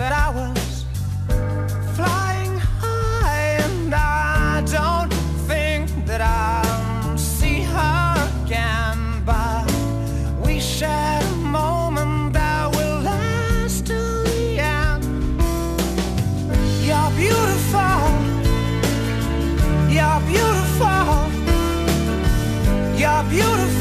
said I was flying high, and I don't think that I'll see her again. But we shared a moment that will last till the end. You're beautiful. You're beautiful. You're beautiful.